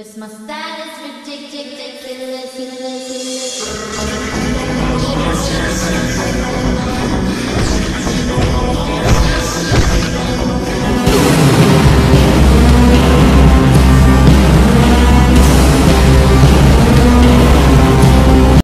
Christmas that is ridiculous.